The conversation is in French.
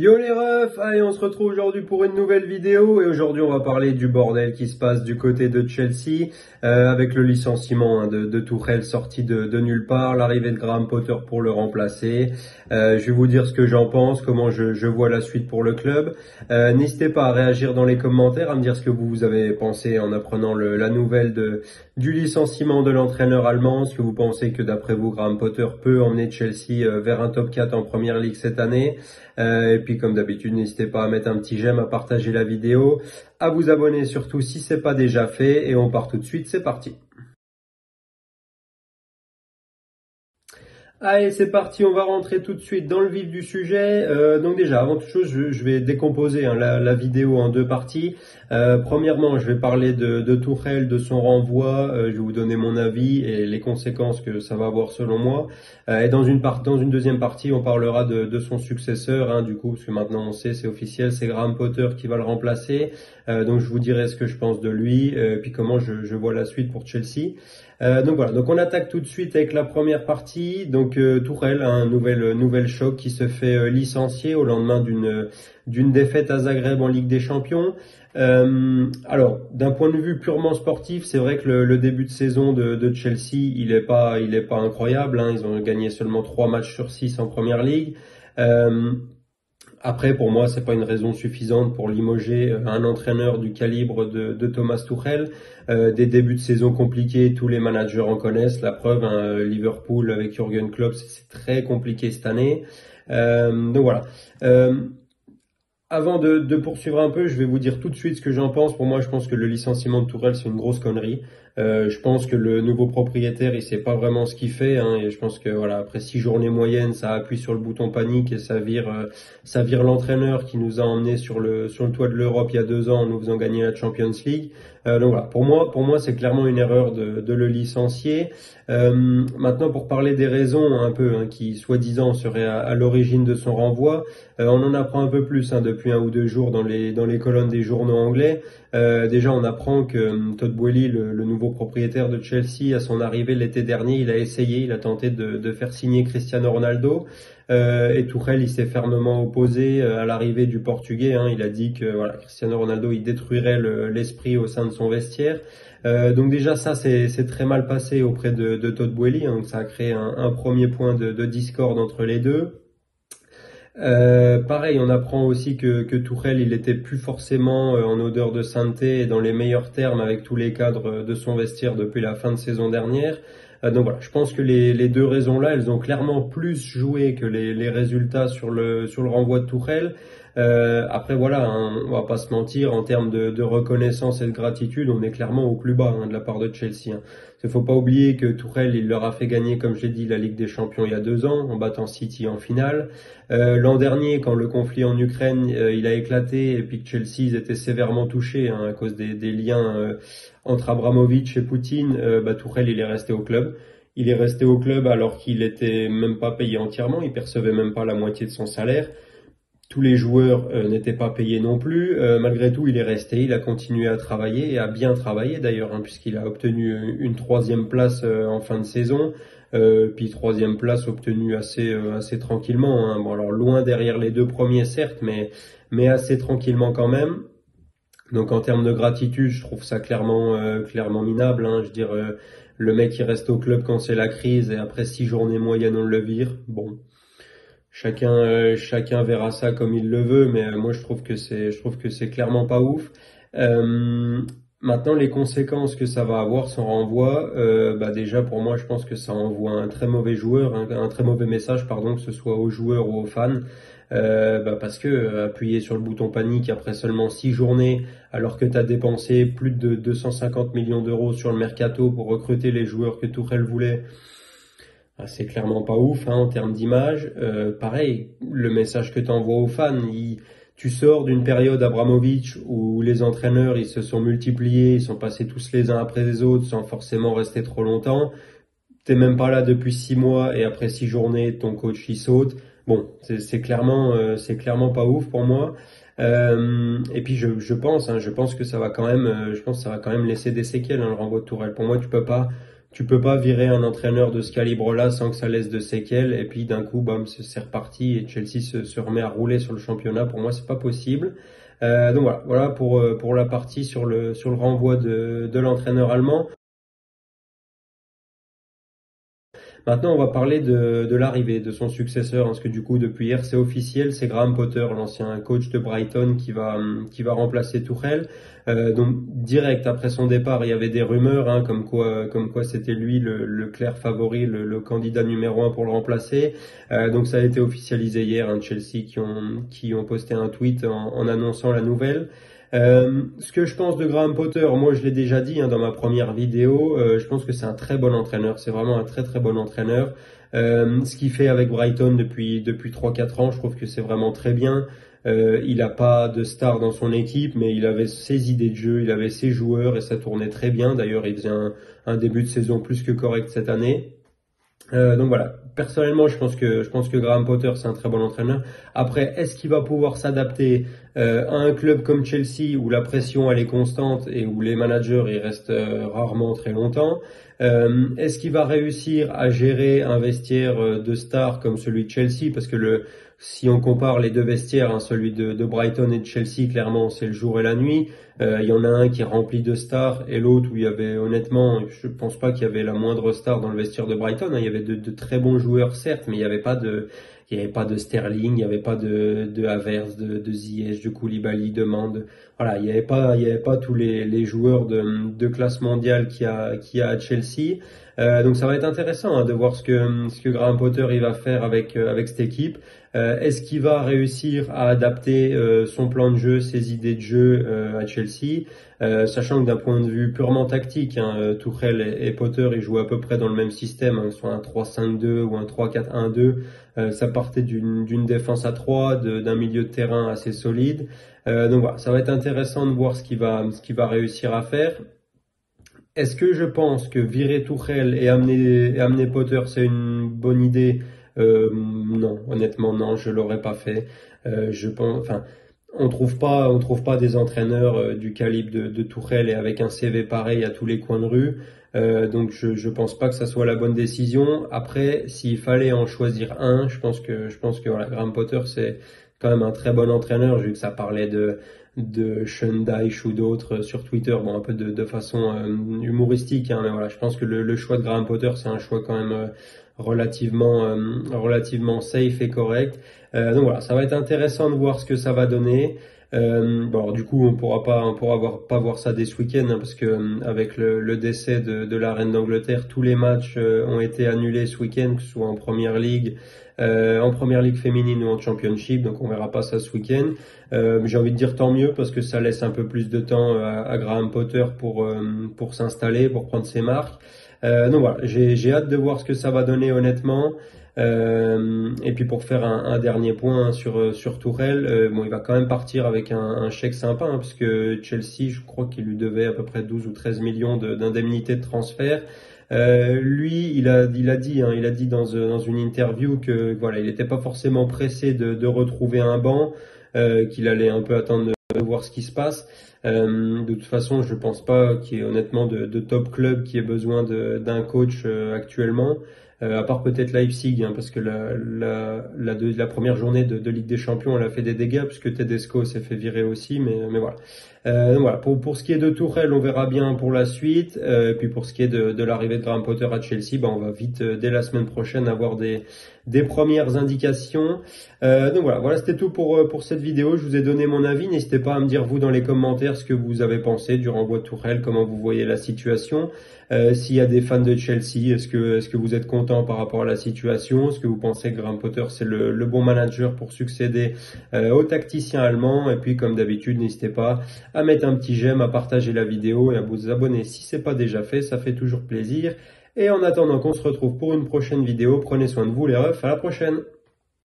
Yo les refs, allez on se retrouve aujourd'hui pour une nouvelle vidéo et aujourd'hui on va parler du bordel qui se passe du côté de Chelsea euh, avec le licenciement hein, de, de Tourelle sorti de, de nulle part, l'arrivée de Graham Potter pour le remplacer. Euh, je vais vous dire ce que j'en pense, comment je, je, vois la suite pour le club. Euh, N'hésitez pas à réagir dans les commentaires, à me dire ce que vous avez pensé en apprenant le, la nouvelle de, du licenciement de l'entraîneur allemand, ce que vous pensez que d'après vous Graham Potter peut emmener Chelsea euh, vers un top 4 en première ligue cette année. Euh, et puis comme d'habitude, n'hésitez pas à mettre un petit j'aime, à partager la vidéo, à vous abonner surtout si c'est pas déjà fait. Et on part tout de suite, c'est parti. Allez, c'est parti, on va rentrer tout de suite dans le vif du sujet. Euh, donc déjà, avant toute chose, je, vais décomposer hein, la, vidéo en deux parties. Euh, premièrement, je vais parler de, de Tourelle, de son renvoi. Euh, je vais vous donner mon avis et les conséquences que ça va avoir selon moi. et dans une, deuxième partie, on parlera de, de son successeur, hein, du coup, parce que maintenant on sait, c'est officiel, c'est Graham Potter qui va le remplacer. Donc je vous dirai ce que je pense de lui, et puis comment je, je vois la suite pour Chelsea. donc voilà, donc on attaque tout de suite avec la première partie. Donc euh, Tourelle, un nouvel, nouvel choc qui se fait euh, licencier au lendemain d'une d'une défaite à Zagreb en Ligue des Champions. Euh, alors, d'un point de vue purement sportif, c'est vrai que le, début de saison de, Chelsea, il est pas, il est pas incroyable. Hein. Ils ont gagné seulement trois matchs sur six en Première Ligue. Après, pour moi, c'est pas une raison suffisante pour limoger euh, un entraîneur du calibre de, Thomas Tuchel. Euh, des débuts de saison compliqués, tous les managers en connaissent. La preuve, hein, Liverpool avec Jurgen Klopp, c'est très compliqué cette année. Euh, donc voilà. avant de, de, poursuivre un peu, je vais vous dire tout de suite ce que j'en pense. Pour moi, je pense que le licenciement de Tourelle, c'est une grosse connerie. Euh, je pense que le nouveau propriétaire, il sait pas vraiment ce qu'il fait. Hein, et je pense que voilà, après six journées moyennes, ça appuie sur le bouton panique et ça vire, euh, ça vire l'entraîneur qui nous a emmené sur le sur le toit de l'Europe il y a deux ans en nous faisant gagner la Champions League. Euh, donc voilà, pour moi, pour moi, c'est clairement une erreur de, de le licencier. Euh, maintenant, pour parler des raisons un peu hein, qui, soi-disant, seraient à, l'origine de son renvoi, on en apprend un peu plus hein, depuis un ou deux jours dans les dans les colonnes des journaux anglais. Déjà, on apprend que Todd Boehly, le, nouveau propriétaire de Chelsea, à son arrivée l'été dernier, il a essayé, il a tenté de, faire signer Cristiano Ronaldo. Euh, et Tourelle, il s'est fermement opposé euh, à l'arrivée du Portugais. Hein. Il a dit que voilà, Cristiano Ronaldo, il détruirait l'esprit au sein de son vestiaire. Euh, donc déjà ça c'est très mal passé auprès de, Todd Boehly, hein. donc ça a créé un, premier point de discorde entre les deux. Euh, pareil, on apprend aussi que, que Tourelle, il était plus forcément euh, en odeur de sainteté et dans les meilleurs termes avec tous les cadres de son vestiaire depuis la fin de saison dernière. Euh, donc voilà, je pense que les, les deux raisons-là, elles ont clairement plus joué que les, les résultats sur le, sur le renvoi de Tourelle. Euh, après voilà, hein, on va pas se mentir, en termes de, reconnaissance et de gratitude, on est clairement au plus bas hein, de la part de Chelsea. Hein. Il faut pas oublier que Tourelle, il leur a fait gagner, comme je l'ai dit, la Ligue des Champions il y a deux ans, en battant City en finale. Euh, L'an dernier, quand le conflit en Ukraine, euh, il a éclaté, et puis que Chelsea, ils étaient sévèrement touchés hein, à cause des, des liens euh, entre Abramovich et Poutine, euh, bah, Tourelle, il est resté au club. Il est resté au club alors qu'il était même pas payé entièrement, il percevait même pas la moitié de son salaire tous les joueurs euh, n'étaient pas payés non plus. Euh, malgré tout, il est resté, il a continué à travailler et a bien travaillé d'ailleurs, hein, puisqu'il a obtenu une troisième place euh, en fin de saison, puis troisième place obtenue assez assez tranquillement. Hein. Bon, alors loin derrière les deux premiers certes, mais mais assez tranquillement quand même. Donc en termes de gratitude, je trouve ça clairement clairement minable. Hein. Je veux dire, le mec il reste au club quand c'est la crise et après six journées moyennes on le vire. Bon, chacun euh, chacun verra ça comme il le veut mais euh, moi je trouve que c'est je trouve que c'est clairement pas ouf. Euh, maintenant les conséquences que ça va avoir son renvoi bah déjà pour moi je pense que ça envoie un très mauvais joueur un, très mauvais message pardon que ce soit aux joueurs ou aux fans. Bah parce que appuyer sur le bouton panique après seulement six journées alors que tu as dépensé plus de 250 millions d'euros sur le mercato pour recruter les joueurs que Tourelle voulait c'est clairement pas ouf hein, en termes d'image. Euh, pareil, le message que tu envoies aux fans, tu sors d'une période Abramovich où les entraîneurs ils se sont multipliés, ils sont passés tous les uns après les autres sans forcément rester trop longtemps. T'es même pas là depuis six mois et après six journées ton coach il saute. Bon, c'est clairement euh, clairement pas ouf pour moi. Euh, et puis je, pense, hein, je pense que ça va quand même, je pense ça va quand même laisser des séquelles hein, le renvoi de Tourelle. Pour moi, tu peux pas tu peux pas virer un entraîneur de ce calibre-là sans que ça laisse de séquelles. Et puis d'un coup, bam, c'est reparti et Chelsea se, remet à rouler sur le championnat. Pour moi, c'est pas possible. Euh, donc voilà, voilà pour euh, pour la partie sur le sur le renvoi de de l'entraîneur allemand. Maintenant, on va parler de, de l'arrivée de son successeur, parce que du coup, depuis hier, c'est officiel, c'est Graham Potter, l'ancien coach de Brighton, qui va qui va remplacer Tuchel. Euh, donc direct après son départ, il y avait des rumeurs, hein, comme quoi comme quoi c'était lui le, le, clair favori, le, le, candidat numéro un pour le remplacer. Euh, donc ça a été officialisé hier, hein, Chelsea qui ont qui ont posté un tweet en, en annonçant la nouvelle. Euh, ce que je pense de Graham Potter, moi je l'ai déjà dit hein, dans ma première vidéo, euh, je pense que c'est un très bon entraîneur, c'est vraiment un très très bon entraîneur. Euh, ce qu'il fait avec Brighton depuis depuis 3-4 ans, je trouve que c'est vraiment très bien. Euh, il n'a pas de star dans son équipe, mais il avait ses idées de jeu, il avait ses joueurs et ça tournait très bien. D'ailleurs, il faisait un, un début de saison plus que correct cette année. Euh, donc voilà, personnellement, je pense que je pense que Graham Potter c'est un très bon entraîneur. Après, est-ce qu'il va pouvoir s'adapter euh, à un club comme Chelsea où la pression elle est constante et où les managers ils restent euh, rarement très longtemps? Euh, Est-ce qu'il va réussir à gérer un vestiaire euh, de stars comme celui de Chelsea? Parce que le si on compare les deux vestiaires, hein, celui de, Brighton et de Chelsea, clairement c'est le jour et la nuit. Il y en a un qui est rempli de stars et l'autre où il y avait honnêtement, je pense pas qu'il y avait la moindre star dans le vestiaire de Brighton. Hein. il y avait de, très bons joueurs certes, mais il n'y avait pas de il n'y avait pas de Sterling, il n'y avait pas de, de Havertz, de, de Ziyech, de Koulibaly, de Mande. Voilà, il n'y avait pas, il y avait pas tous les, les joueurs de, de classe mondiale qu'il y a, qui a à Chelsea. Euh, donc ça va être intéressant hein, de voir ce que, ce que Graham Potter il va faire avec, euh, avec cette équipe. Euh, Est-ce qu'il va réussir à adapter euh, son plan de jeu, ses idées de jeu à Chelsea, sachant que d'un point de vue purement tactique, hein, Tuchel et, Potter ils jouent à peu près dans le même système, hein, soit un 3-5-2 ou un 3-4-1-2. ça partait d'une défense à 3, d'un milieu de terrain assez solide. donc voilà, ça va être intéressant de voir ce qu'il va, ce qu'il va réussir à faire. Est-ce que je pense que virer Tuchel et amener, Potter, c'est une bonne idée? Euh, Non, honnêtement, non, je l'aurais pas fait. Euh, je pense, enfin, on trouve pas, on trouve pas des entraîneurs euh, du calibre de, de Tourelle et avec un CV pareil à tous les coins de rue. Donc je, je pense pas que ça soit la bonne décision. Après, s'il fallait en choisir un, je pense que je pense Graham Potter c'est quand même un très bon entraîneur. Vu que ça parlait de de Dyche ou d'autres sur Twitter, bon un peu de, façon euh, humoristique, hein, mais voilà, je pense que le, choix de Graham Potter c'est un choix quand même euh, relativement euh, relativement safe et correct. donc voilà, ça va être intéressant de voir ce que ça va donner. Euh, bon, du coup, on pourra pas, on pourra voir, pas voir ça dès ce week-end hein, parce que avec le, le décès de, de, la reine d'Angleterre, tous les matchs ont été annulés ce week-end, que ce soit en première ligue, euh, en première ligue féminine ou en championship, donc on verra pas ça ce week-end. Euh, J'ai envie de dire tant mieux parce que ça laisse un peu plus de temps à, Graham Potter pour euh, pour s'installer, pour prendre ses marques. Euh, donc voilà, j'ai hâte de voir ce que ça va donner honnêtement. Euh, et puis pour faire un, un dernier point sur sur Tourelle, euh, bon, il va quand même partir avec un, un chèque sympa, hein, puisque Chelsea, je crois qu'il lui devait à peu près 12 ou 13 millions d'indemnités de, de, transfert. Euh, lui, il a, il a dit, hein, il a dit dans, euh, dans une interview que voilà, il n'était pas forcément pressé de, retrouver un banc, euh, qu'il allait un peu attendre de, voir ce qui se passe. De toute façon, je pense pas qu'il y ait honnêtement de, de, top club qui ait besoin d'un coach actuellement. Euh, à part peut-être Leipzig, hein, parce que la, la, la, la, première journée de, de, Ligue des Champions, elle a fait des dégâts, puisque Tedesco s'est fait virer aussi, mais, mais voilà. Euh, voilà. Pour, pour ce qui est de Tourelle, on verra bien pour la suite. Euh, et puis pour ce qui est de, de l'arrivée de Graham Potter à Chelsea, ben on va vite, euh, dès la semaine prochaine, avoir des, des premières indications. Euh, donc voilà, voilà c'était tout pour, euh, pour cette vidéo. Je vous ai donné mon avis. N'hésitez pas à me dire vous dans les commentaires ce que vous avez pensé du renvoi de Tourelle, comment vous voyez la situation. S'il y a des fans de Chelsea, est-ce que, est-ce que vous êtes content par rapport à la situation? Est-ce que vous pensez que Graham Potter c'est le, le, bon manager pour succéder euh, au tacticien allemand? Et puis comme d'habitude, n'hésitez pas à mettre un petit j'aime, à partager la vidéo et à vous abonner si c'est pas déjà fait, ça fait toujours plaisir. Et en attendant qu'on se retrouve pour une prochaine vidéo, prenez soin de vous les refs, à la prochaine